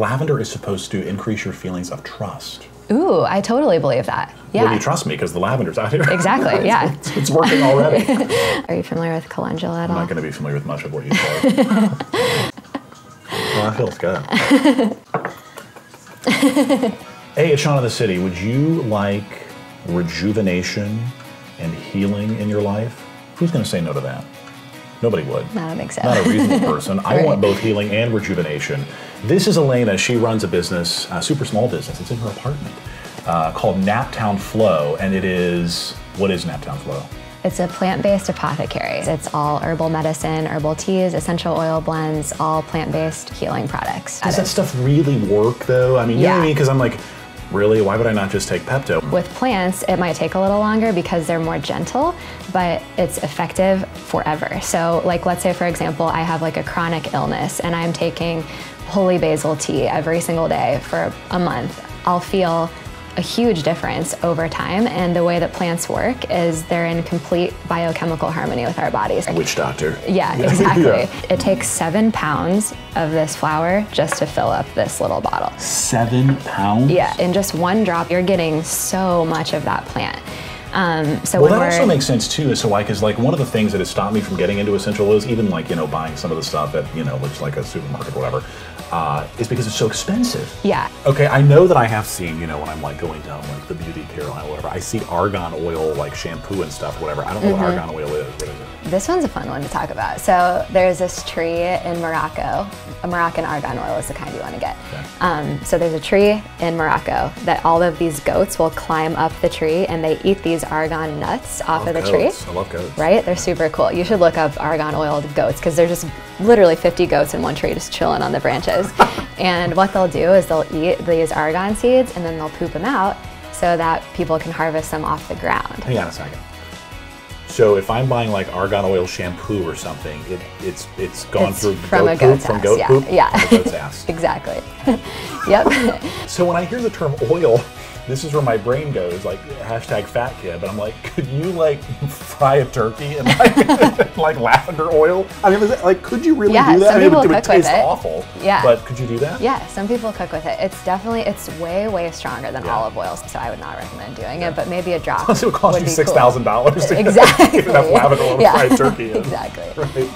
Lavender is supposed to increase your feelings of trust. Ooh, I totally believe that. Yeah. Well, you trust me because the lavender's out here. Exactly, yeah. it's, it's working already. Are you familiar with calendula at I'm all? not going to be familiar with much of what you said. well, that feels good. hey, it's Sean of the City. Would you like rejuvenation and healing in your life? Who's going to say no to that? Nobody would. I don't think so. Not a reasonable person. I want both healing and rejuvenation. This is Elena. She runs a business, a super small business. It's in her apartment uh, called Naptown Flo, and it is what is Naptown Flo? It's a plant-based apothecary. It's all herbal medicine, herbal teas, essential oil blends, all plant-based healing products. Does that stuff really work though? I mean, you know what I Yeah. mean? Because I'm like, really? Why would I not just take Pepto? With plants, it might take a little longer because they're more gentle, but it's effective forever. So, like, let's say, for example, I have like a chronic illness and I'm taking holy basil tea every single day for a month. I'll feel a huge difference over time. And the way that plants work is they're in complete biochemical harmony with our bodies. Witch doctor. Yeah, exactly. Yeah. It takes seven pounds of this flour just to fill up this little bottle. Seven pounds? Yeah, in just one drop, you're getting so much of that plant. Um, so Well, that also makes sense too. So, like, is like one of the things that has stopped me from getting into essential oils, even like you know buying some of the stuff at you know looks like a supermarket or whatever, uh, is because it's so expensive. yeah, Okay, I know that I have seen, you know, when I'm like going down like the beauty care aisle or whatever, I see argan oil like shampoo and stuff, whatever. I don't know what Mhm. argan oil is. What is it? This one's a fun one to talk about. So there's this tree in Morocco. A Moroccan argan oil is the kind you want to get. Um, so there's a tree in Morocco that all of these goats will climb up the tree and they eat these argan nuts off of the goats. tree. I love goats. Right? They're super cool. You should look up argan oiled goats because there's just literally 50 goats in one tree just chilling on the branches. and what they'll do is they'll eat these argan seeds and then they'll poop them out so that people can harvest them off the ground. Hang on a second. So if I'm buying like argan oil shampoo or something, it, it's it's gone It's through from goat a goat's poop, from ass, goat yeah, poop, yeah. from goat's ass. exactly. yep. So when I hear the term oil, this is where my brain goes, like hashtag fat kid. But I'm like, could you like fry a turkey in like, like lavender oil? I mean, is it, like, could you really Yeah, do that? some I mean, it people would, it would cook with taste it. awful. Yeah. But could you do that? Yeah, some people cook with it. It's definitely, it's way, way stronger than Yeah. olive oil, so I would not recommend doing it, but maybe a drop Plus, it would cost would you be six cool. thousand dollars to Exactly. get enough lavender oil to Yeah. fry a turkey. in. Exactly. Right.